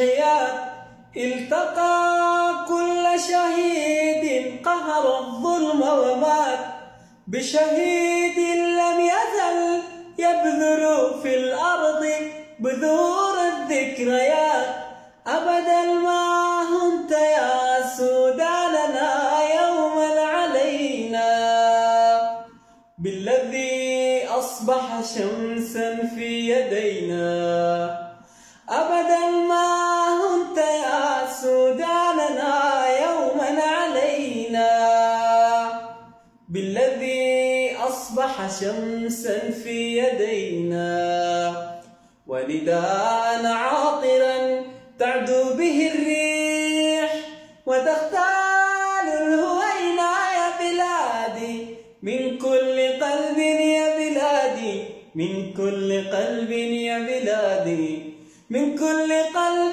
التضحيات التقى كل شهيد قهر الظلم ومات. بشهيد لم يزل يبذل في الأرض بذور الذكريات. أبدا ما هنت يا سوداننا يوما علينا. بالذي أصبح شمسا في يدينا. بالذي أصبح شمسا في يدينا. ونداء عاطرا تعدو به الريح وتختال الهوينا يا بلادي. من كل قلب يا بلادي من كل قلب يا بلادي. من كل قلب